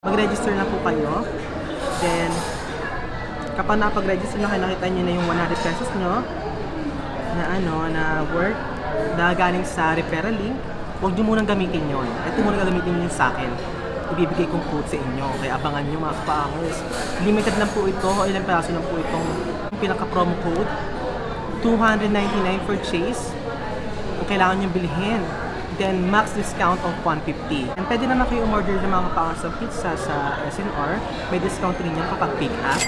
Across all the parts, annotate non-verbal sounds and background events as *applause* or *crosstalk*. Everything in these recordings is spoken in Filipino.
Mag-register na po kayo. Then, kapag napag-register na kayo, nakita nyo na yung 100 pesos nyo na ano, na work na galing sa referral link, huwag nyo munang gamitin yon. Ito muna gagamitin nyo sa akin. Ibibigay kong code sa inyo. Kaya abangan nyo mga kapaangers. Limited lang po ito. Ilang peraso lang po itong pinaka-promo code. 299 for Chase. Kung kailangan nyo bilhin. Then, max discount of 150. And pwede naman kayo umorder ng mga kapaangers ng pizza sa SNR. May discount rin yan kapag pick up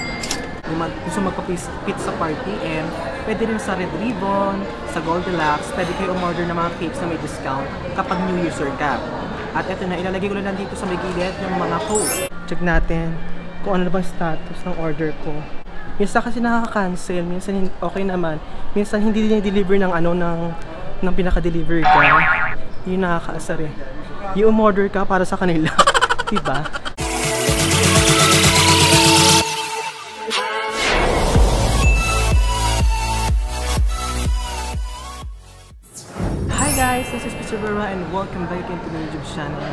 mag, gusto magpa-pizza party and pwede rin sa Red Ribbon, sa Goldilocks, pwede kayo umorder ng mga cakes na may discount kapag new user ka. At ito na, ilalagay ko lang dito sa may gilid yung mga code. Check natin kung ano bang status ng order ko. Minsan kasi nakaka-cancel, minsan okay naman, minsan hindi din deliver ng ano ng ng pinaka-delivery guy. Yun nakakaasar eh. Yung umorder ka para sa kanila. *laughs* diba? Hi guys, this is Mr. Vera and welcome back into my YouTube channel.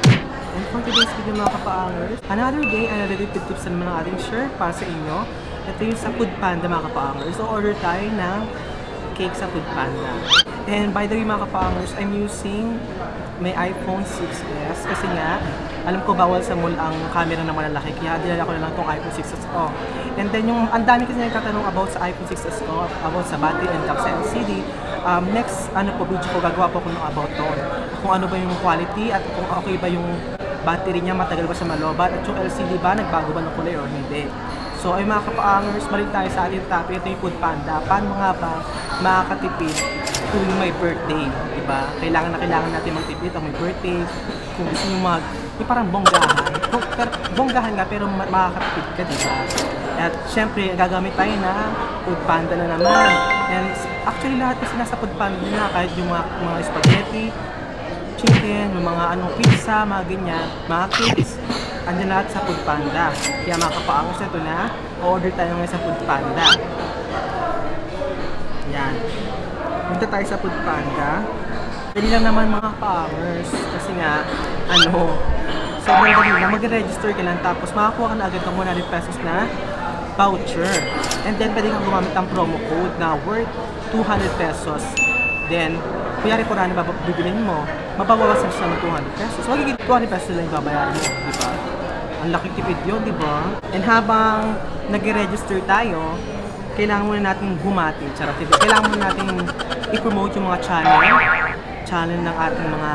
And for today's video mga kapaangers, another day, another day tips na naman ang ating share para sa inyo. Ito yung sa Food Panda mga kapaangers. So order tayo ng cake sa Food Panda. And by the way mga kapaangers, I'm using may iPhone 6s kasi nga, alam ko bawal sa mall ang camera na malalaki kaya dinala ko na lang tong iPhone 6s ko. And then yung, ang dami kasi nagtatanong about sa iPhone 6s ko, about sa battery and top sa LCD. Um, next, ano po, video ko, gagawa po ko ng about doon. Kung ano ba yung quality at kung okay ba yung battery niya, matagal ba siya malobat at yung LCD ba, nagbago ba ng kulay or hindi. So ay mga kapaangers, balik tayo sa ating topic. Ito yung Food Panda. Paano nga ba makakatipid tuwing may birthday? Diba? Kailangan na kailangan natin magtipid ang may birthday. Kung gusto nyo mag, yung parang bonggahan. Bonggahan nga pero ma- makakatipid ka, diba? At syempre, gagamit tayo na Food Panda na naman. And actually lahat kasi nasa Food Panda na kahit yung mga, mga spaghetti, chicken, yung mga ano, pizza, mga ganyan, mga cakes, andyan lahat sa Food Panda. Kaya mga kapaangos na ito na, order tayo ngayon sa Food Panda. Yan. Punta tayo sa Food Panda. Dali lang naman mga kapaangers. Kasi nga, ano, sobrang dali lang. Mag-register ka lang tapos makakuha ka na agad ng 100 pesos na voucher. And then, pwede kang gumamit ng promo code na worth 200 pesos. Then, kunyari kung ano bibilin mo, mababawasan siya ng 200 pesos. Magiging 200 pesos lang yung babayaran mo, di ba? Ang laking tipid yun, di ba? And habang nag-register tayo, kailangan muna natin bumati. Charot? Kailangan muna natin i-promote yung mga channel. Channel ng ating mga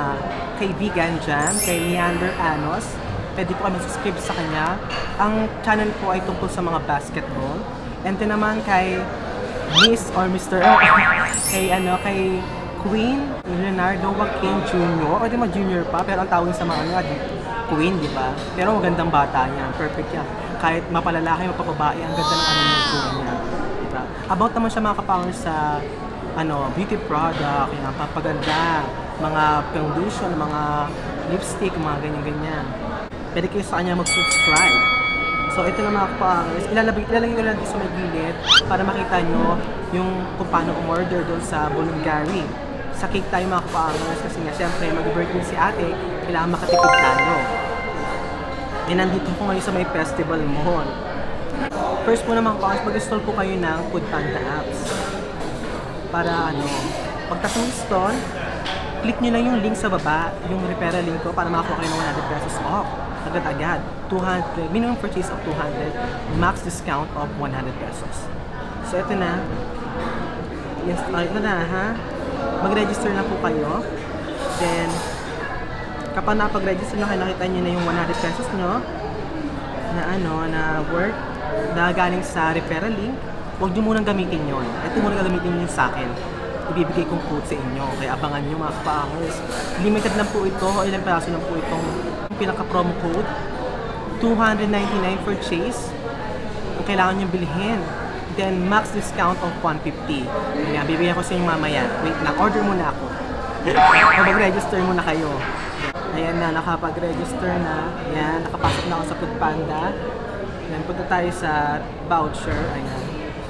kaibigan dyan, kay Leander Anos. Pwede po kami subscribe sa kanya. Ang channel po ay tungkol sa mga basketball. And then naman kay Miss or Mr. *laughs* kay ano, kay Queen Leonardo Joaquin Jr. O di ba junior pa, pero ang tawag sa mga ano, Queen, di ba? Pero magandang bata niya, perfect yan. Kahit mapalalaki, mapapabae, ang ganda ng ano niya. Diba? About naman siya mga kapangers sa ano, beauty product, yung papaganda, mga foundation, mga lipstick, mga ganyan-ganyan. Pwede kayo sa kanya mag-subscribe. So ito na mga kapangers, ilalagay, ilalagay ko lang sa may gilid para makita nyo yung kung paano umorder doon sa Bulgari. Sa cake tayo mga kapangers kasi nga syempre mag-birthday si ate, kailangan makatipid tayo. E nandito ko ngayon sa may festival mall. First po naman kapangers, mag-install po kayo ng Food Panda apps. Para ano, pagtas install, click nyo lang yung link sa baba, yung referral link ko para makakuha kayo ng 100 pesos off agad-agad. 200, minimum purchase of 200, max discount of 100 pesos. So, ito na. Yes, uh, ito na, ha? Mag-register na po kayo. Then, kapag napag-register na kayo, nakita nyo na yung 100 pesos nyo na ano, na work na galing sa referral link, huwag nyo munang gamitin yon. Ito muna gagamitin nyo sa akin ibibigay kong code sa inyo. Kaya abangan nyo mga kapaangos. Limited lang po ito, ilang peraso lang po itong pinaka-promo code. 299 for Chase. Kung kailangan nyo bilhin. Then, max discount of 150. Kaya, bibigyan ko sa inyo mamaya. Wait lang, order muna ako. mag-register muna kayo. Ayan na, nakapag-register na. Ayan, nakapasok na ako sa Foodpanda. Ayan, punta tayo sa voucher. Ayan.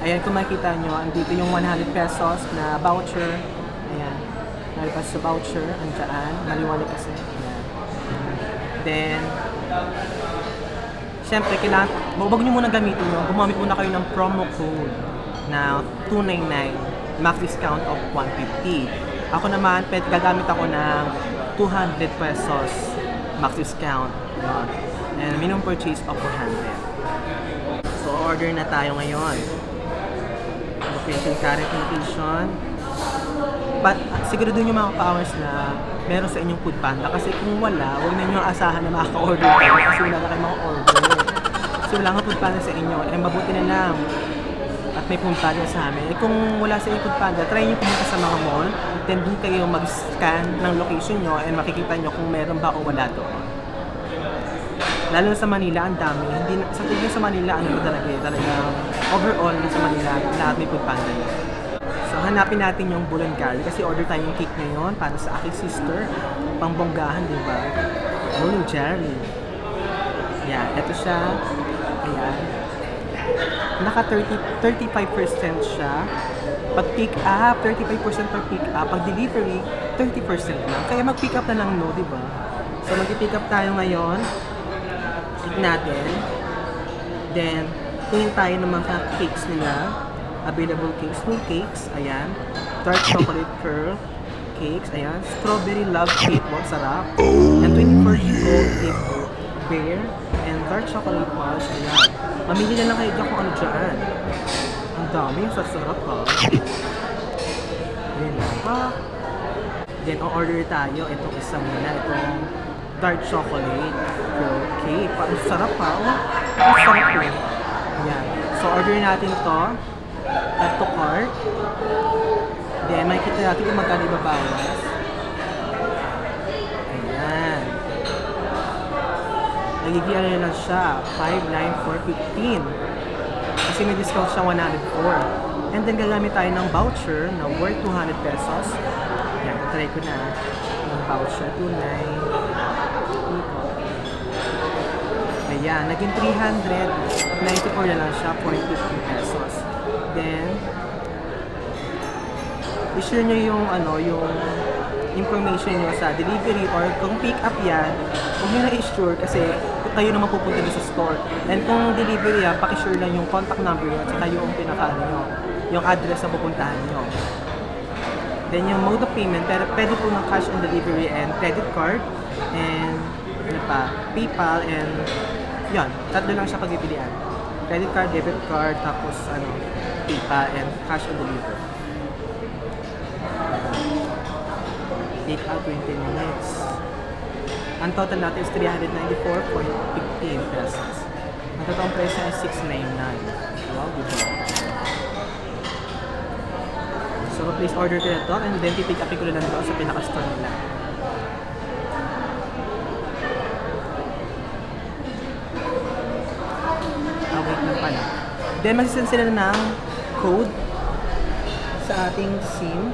Ayan, kung makikita nyo, andito yung 100 pesos na voucher. Ayan. Nalipas sa voucher, andyan. Maliwanag kasi. Then, Siyempre, kailangan, huwag nyo muna gamitin yun. Gumamit muna kayo ng promo code na 299, max discount of 150. Ako naman, pet, gagamit ako ng 200 pesos max discount. And minimum purchase of 400. So, order na tayo ngayon. Location, current location. But, siguraduhin nyo mga ka-hours na meron sa inyong food panda. Kasi kung wala, huwag na asahan na makaka-order kayo kasi wala na kayo mga order. Kasi wala nga food panda sa inyo. Eh, mabuti na lang. At may food panda sa amin. Eh, kung wala sa food panda, try nyo pumunta sa mga mall. Then, doon kayo mag-scan ng location nyo and makikita nyo kung meron ba o wala doon. Lalo sa Manila, ang dami. Hindi sa tingin sa Manila, ano ba talaga eh, talagang overall sa Manila, lahat may food panda. So, hanapin natin yung Bulan kasi order tayo yung cake ngayon para sa aking sister. Pangbonggahan, di ba? Oh, Jerry. Yan, ito siya. Ayan. Naka 30, 35% siya. Pag pick up, 35% per pick up. Pag delivery, 30% na. Kaya mag-pick up na lang, no, di ba? So, mag-pick up tayo ngayon. Natin. Then, tingin tayo ng mga cakes nila available cakes, full cakes, ayan. Dark chocolate curl cakes, ayan. Strawberry love cake, wow, sarap. And 24 gold cake bear, and dark chocolate fudge, ayan. Mamili na lang kayo dyan kung ano dyan. Ang dami, sa sarap ha. Ayan lang pa. Then, o-order tayo. Itong isa muna, itong dark chocolate curl cake. Parang sarap. Oh, ang sarap eh. Ayan. So, order natin to add to cart. Then, makikita natin kung magkano ibabawas. Ayan. Nagiging ano lang siya, 59415. Kasi may discount siya 104. And then, gagamit tayo ng voucher na worth 200 pesos. Ayan, try ko na. Yung voucher, 29. Ayan, naging 394 na lang siya, 450 pesos. Then, i-share nyo yung, ano, yung information nyo sa delivery or kung pick up yan, huwag nyo na i-share kasi kayo naman pupunta sa store. And kung delivery yan, pakishare lang yung contact number nyo at saka yung pinaka nyo, yung address na pupuntahan nyo. Then yung mode of payment, pero pwede po ng cash on delivery and credit card and pa, PayPal and yun, tatlo lang siya pagpipilian. Credit card, debit card, tapos ano, PayPal and cash on delivery. Take out 20 minutes. Ang total natin is 394.15 pesos. Ang totoong presyo ay 699. Wow, good job. So, please order ko na to and then pipick upin ko na lang doon sa pinaka-store nila. Ah, wait lang pala. Then, masisend sila ng code sa ating SIM.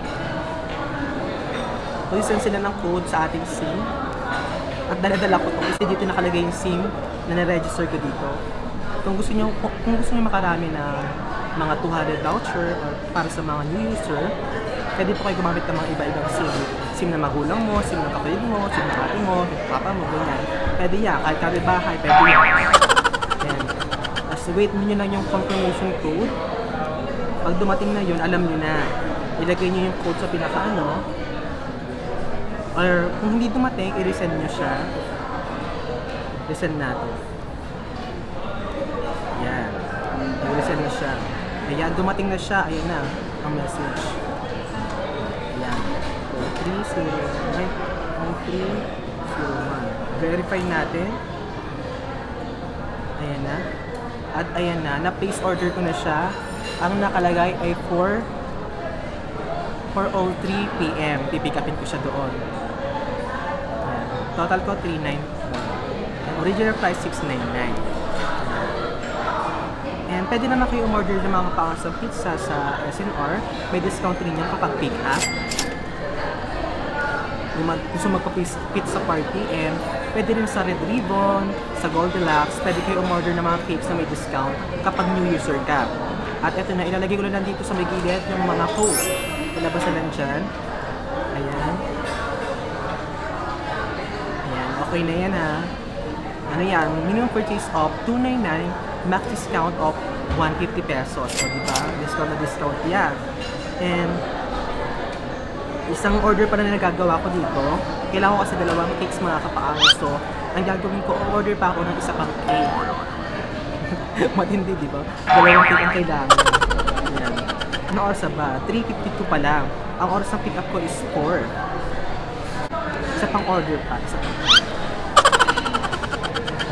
Masisend sila ng code sa ating SIM. At daladala ko to kasi dito nakalagay yung SIM na na-register ko dito. Kung gusto niyo kung gusto niyo makarami na mga 200 voucher or para sa mga new user, pwede po kayo gumamit ng mga iba-ibang SIM. SIM na magulang mo, SIM ng kapatid mo, SIM ng ate mo, papa mo, ganyan. Pwede yan. Kahit kami bahay, pwede. Yan. Tapos wait nyo lang yung confirmation code. Pag dumating na yun, alam nyo na. Ilagay nyo yung code sa pinaka-ano. Or kung hindi dumating, i-resend nyo siya. Resend natin. Yan. I-resend na siya. Ayan, dumating na siya. Ayan na, ang message. Ayan. 309 Verify natin. Ayan na. At ayan na, na-place order ko na siya. Ang nakalagay ay 4 4.03 p.m. Pipick upin ko siya doon. Total ko 394. Ang original price 699. And pwede naman kayo umorder ng mga pangasang pizza sa SNR. May discount rin yan kapag pick up. Mag, gusto magpa-pizza party and pwede rin sa Red Ribbon, sa Goldilocks, pwede kayo umorder ng mga cakes na may discount kapag new user ka. At ito na, ilalagay ko lang dito sa may gilid yung mga code. Ilabas na lang dyan. Ayan. Ayan, okay na yan ha. ano yan, minimum purchase of 299, max discount of 150 pesos. So, di ba? Discount na discount yan. And, isang order pa na nagagawa ko dito. Kailangan ko kasi dalawang cakes mga kapaang. So, ang gagawin ko, order pa ako ng isa pang cake. *laughs* Matindi, di ba? Dalawang cake ang kailangan. Yan. Ano oras ba? 3.52 pa lang. Ang oras ng pick up ko is 4. Isa pang order pa. Isa pang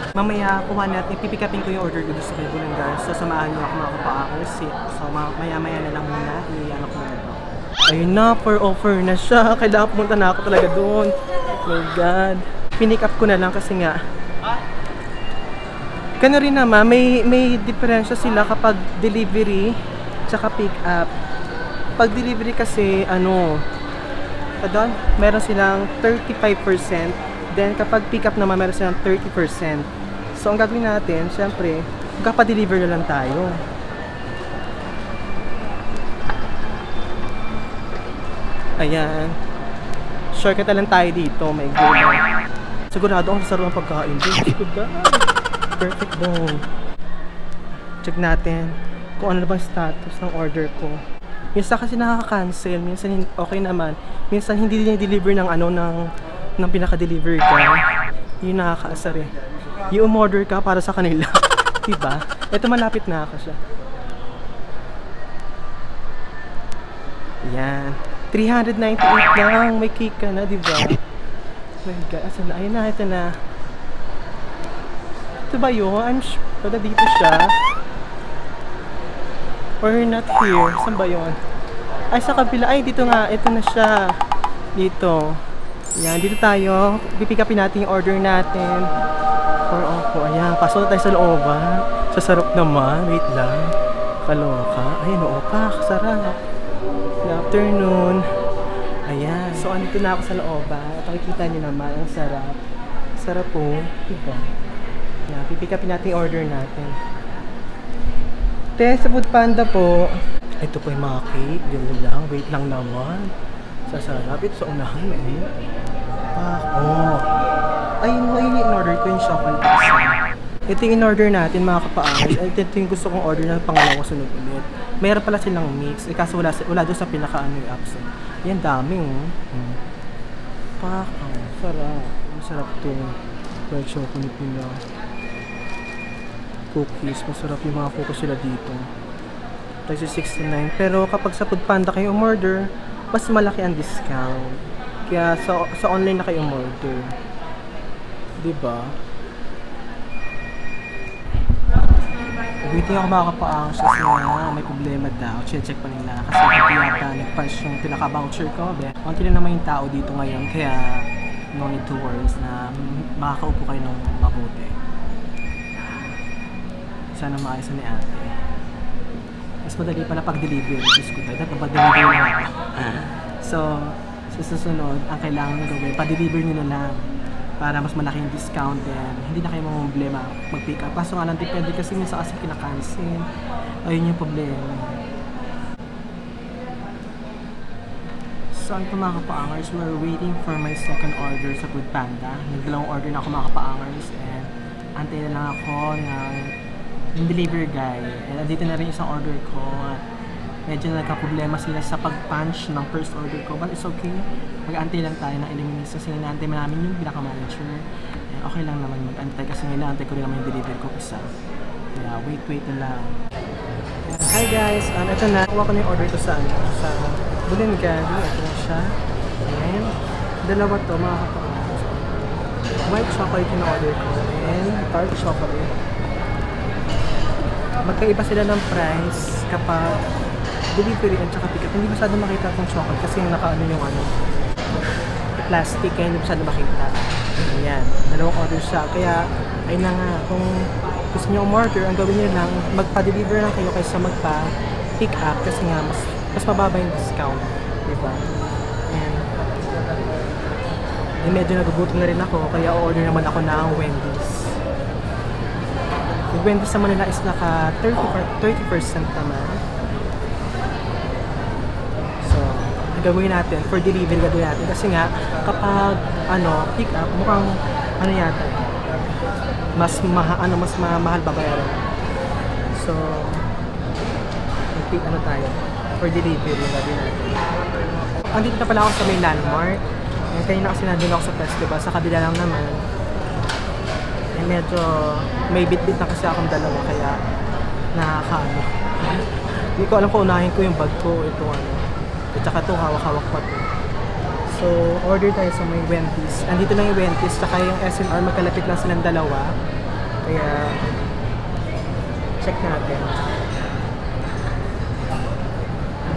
Mamaya, kuha natin, ipipick upin ko yung order ko sa Bibo ng Gar. So, samahan niyo ako mga kapaakers. So, ma- maya-maya na lang muna. I-ano ko na to. Ayun na, for offer na siya. *laughs* Kailangan pumunta na ako talaga doon. My God. Pinick up ko na lang kasi nga, Gano'n rin naman, may, may diferensya sila kapag delivery tsaka pick up. Pag delivery kasi, ano, doon, meron silang 35%. Then, kapag pick up naman, meron silang 30%. So, ang gagawin natin, syempre, magkapa-deliver na lang tayo. Ayan. Shortcut na lang tayo dito, may gulay. Sigurado ang sarap ng pagkain dito. Perfect doon. Check natin kung ano bang status ng order ko. Minsan kasi nakaka-cancel, minsan okay naman. Minsan hindi din deliver ng ano ng ng pinaka-deliver guy. Yun nakakaasar eh. Yung order ka para sa kanila. *laughs* diba? Ito malapit na ako siya. Yan. 398 lang. May cake ka na, diba? My God. Asan na? Ayun na, ito na. Ito ba yun? I'm sure na dito siya. Or not here. Saan ba yun? Ay, sa kabila. Ay, dito nga. Ito na siya. Dito. Yan, dito tayo. Pipick upin natin yung order natin. For opo. Ayan, pasok na tayo sa looban. Sa sarap naman. Wait lang. Kaloka. Ayun, opa. Sarap. Good afternoon. Ayan. So, andito na ako sa looban. At makikita niyo naman, ang sarap. Sarap po. Diba? Yan, pipick upin natin order natin. Te, sa Food Panda po. Ito po yung mga cake. Ganun lang. Wait lang naman. Sasarap. Ito sa unahan. Eh. Ah, oh. Ay, yun yung in-order ko yung chocolate. Ito yung in-order natin mga kapaangay. Ay, Ito yung gusto kong order na pangalawa sunod ulit. Mayroon pala silang mix. Eh, kaso wala, wala doon sa pinaka-ano yung apps. Yan, dami oh. Hmm. Pak, oh, sarap. Masarap to. White chocolate nila. Cookies. Masarap yung mga cookies sila dito. Price is 69. Pero kapag sa Food Panda kayo umorder, mas malaki ang discount. Kaya sa, sa online na kayo umorder. Diba? Waiting ako makakapaang siya siya may problema daw. Check pa nila. Kasi hindi yata nag-punch yung pinaka-voucher ko. Be. Konti na naman yung tao dito ngayon. Kaya no need to worry na makakaupo kayo ng mabuti. Sana maayos na ni ate. Mas madali pala pag-deliver. Diyos ko tayo. Dapat pag-deliver na ako. So, sa susunod, ang kailangan gawin, pa-deliver nyo na lang para mas malaki yung discount din. Hindi na kayo problema mag-pick up. Kaso nga lang, depende kasi minsan kasi kinakancel. Ayun yung problema. So, ito mga kapaangers, we're waiting for my second order sa Food Panda. Nagdalawang order na ako mga kapaangers and antay na lang ako ng yung delivery guy. And andito na rin isang order ko at medyo nagka-problema sila sa pag-punch ng first order ko. But it's okay. Mag-antay lang tayo ng minutes kasi inaantay mo namin yung pinaka-manager. And okay lang naman mag-antay kasi inaantay ko rin naman yung delivery ko isa. Kaya wait, wait na lang. Hi guys! Um, ito na. Kuha ko na yung order ko sa, ano, sa Bulengari. Ito na siya. Ayan. Dalawa to mga kapatid. White chocolate yung order ko. And dark chocolate. Magkaiba sila ng price kapag delivery at saka pick up. Hindi masyado makita itong chocolate kasi yung naka ano yung ano plastic kaya hindi masyado makita. Ayan. Dalawang order siya. Kaya ay na nga kung gusto niyo umorder, ang gawin niyo lang magpa-deliver lang kayo kaysa magpa-pick up kasi nga mas mas mababa yung discount. Diba? And eh, medyo nagugutom na rin ako kaya order naman ako ng Wendy's. Yung Wendy's naman nila is naka 30, per- 30% naman. So, ang gagawin natin, for delivery gagawin natin. Kasi nga, kapag, ano, pick up, mukhang, ano yata, mas maha, ano mas ma- mahal babayaran. So mag-pick ano tayo for delivery gabi natin. Andito na pala ako sa may landmark. Eh, kanina kasi nandun ako sa festival. Sa kabila lang naman. Eh, medyo may bit-bit na kasi akong dalawa kaya nakakaano. *laughs* Hindi ko alam kung unahin ko yung bag ko. Ito ano. At saka ito hawak-hawak pa to. So, order tayo sa may Wendy's. Andito lang yung Wendy's, tsaka yung SNR, magkalapit lang silang dalawa. Kaya, check natin.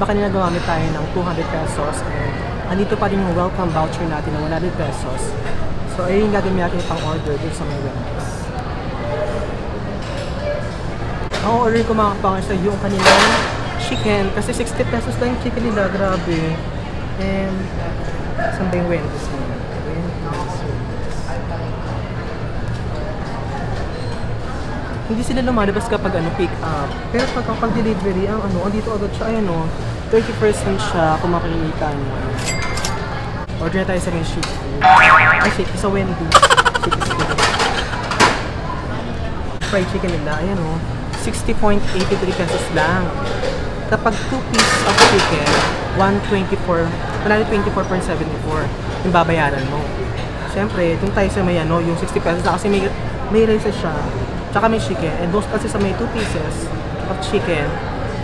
Baka nila gumamit tayo ng 200 pesos and andito pa rin yung welcome voucher natin ng 100 pesos. So, ayun yung gagawin natin pang order dito sa may Wendy's. Ang order ko mga ay yung kanilang chicken. Kasi 60 pesos lang yung chicken nila. Grabe. And, saan ba yung Wendy's mo? Hindi sila lumalabas kapag ano, pick up. Pero pag kapag delivery, ang ano, andito agad siya, ayan o. 30% siya kung makikita nyo. Order na tayo sa may shake. Ay, shake. Sa Wendy's. Shake is good. Fried chicken nila, ayan o. 60.83 pesos lang. Kapag 2 pieces of chicken, 124, 124.74 yung babayaran mo. Siyempre, dun tayo sa may ano, yung 60 pesos na kasi may, may rice siya, tsaka may chicken, and those kasi sa may 2 pieces of chicken,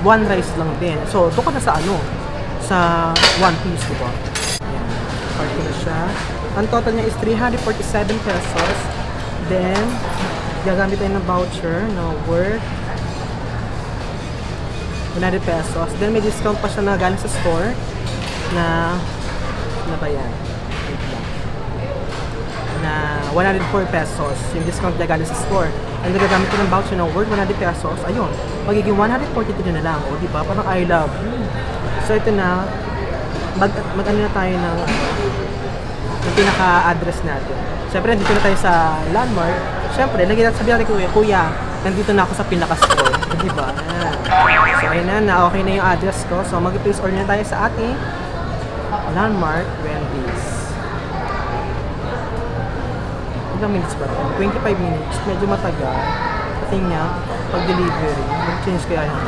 one rice lang din. So, doon ka na sa ano, sa one piece, di ba? Part ko na siya. Ang total niya is 347 pesos. Then, gagamit tayo ng voucher na worth 100 pesos. Then may discount pa siya na galing sa store na na ba yan? Na 104 pesos yung discount na galing sa store. And then gagamit ko ng voucher na worth 100 pesos. Ayun, magiging 143 na lang. O, di ba? Parang I love. So, ito na. Mag, mag ano na tayo ng yung pinaka-address natin. Siyempre, nandito na tayo sa landmark. Siyempre, lagi natin sabihin natin kuya, kuya, nandito na ako sa pinaka-store. Di ba? Ayan. So, ayun na, na okay na yung address ko. So, mag-place order na tayo sa ating landmark Wendy's. Ilang minutes ba ito? 25 minutes. Medyo matagal. Pati nga, pag-delivery, mag-change kaya yan.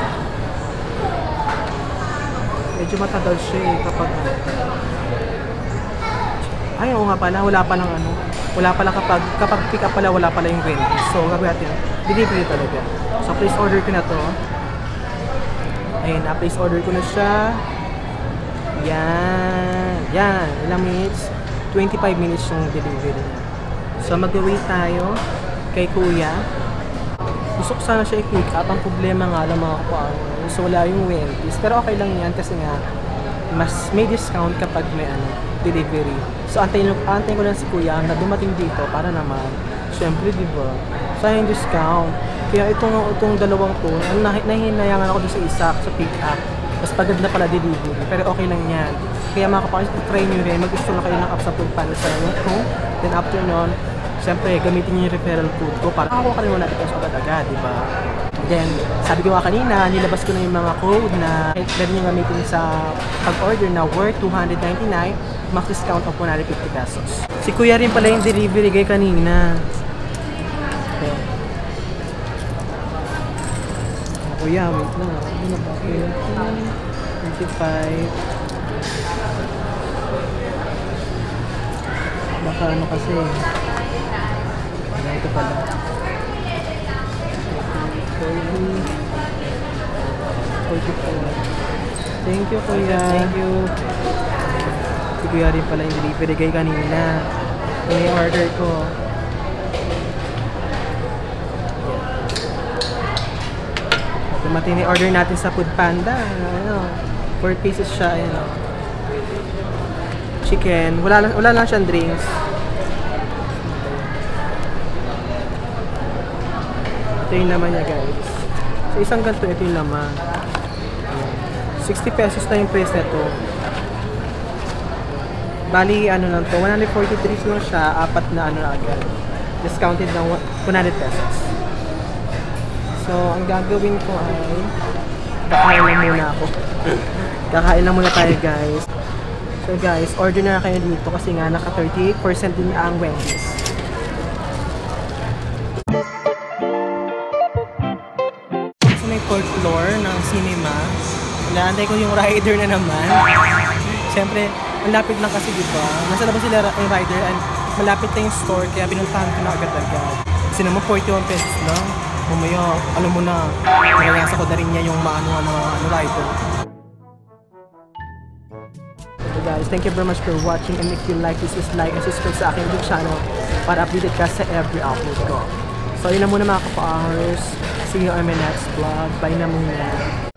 Medyo matagal siya eh kapag ay, oo nga pala, wala pa lang ano. Wala pala kapag, kapag pick up pala, wala pala yung Wendy's. So, gagawin natin, delivery talaga. So, place order ko na to. Ayun na, place order ko na siya. Yan. Yan. Ilang minutes? 25 minutes yung delivery niya. So, mag-wait tayo kay kuya. Gusto ko sana siya i-pick up. Ang problema nga lang mga kapatid. So, wala yung Wendy's. Pero okay lang yan kasi nga, mas may discount kapag may ano, delivery. So, antayin, antayin ko lang si kuya na dumating dito para naman, syempre, di ba? Sayang discount. Kaya itong, itong dalawang to, nah nahihinayangan ako doon sa isa, sa pick up. Mas pagod na pala delivery. Pero okay lang yan. Kaya mga kapatid, try nyo rin. Mag-gusto na kayo ng app sa food pan sa inyo. Then after nun, syempre, gamitin nyo yung referral code ko para makakuha ka rin mo natin agad-agad, di ba? Then, sabi ko nga kanina, nilabas ko na yung mga code na pwede nyo gamitin sa pag-order na worth 299, max discount of 150 pesos. Si Kuya rin pala yung delivery guy kanina. Okay. Ah, Kuya, wait lang. ah. Ano na ba? 20, 25. Baka ano kasi. Ano ito pala. 44. Thank you, Kuya. Thank you. Si Kuya rin pala yung delivery guy kanina. Yung yung order ko. Dumating na yung order natin sa Food Panda. Ano, 4 pieces siya. Ayan, oh. Chicken. Wala, lang- wala lang siyang drinks. Ito yung laman niya guys. So isang ganito, ito yung laman. Ayan. 60 pesos na yung price nito. Bali, ano lang to, 143 lang siya, apat na ano na agad. Discounted ng 100 pesos. So, ang gagawin ko ay kakain lang muna ako. *laughs* kakain lang muna tayo guys. So guys, order na kayo dito kasi nga naka 38% din ang Wendy's. Inaantay ko yung rider na naman. Siyempre, malapit lang kasi di ba? Nasa labas sila yung rider and malapit na yung store kaya pinuntahan ko na agad-agad. Kasi naman 41 pesos lang. Mamaya, alam mo na, naranasan ko na rin niya yung maano ano, ano rider. So guys, thank you very much for watching and if you like this, just like and subscribe sa aking YouTube channel para updated ka sa every upload ko. So yun na muna mga kapawers. See you on my next vlog. Bye na muna.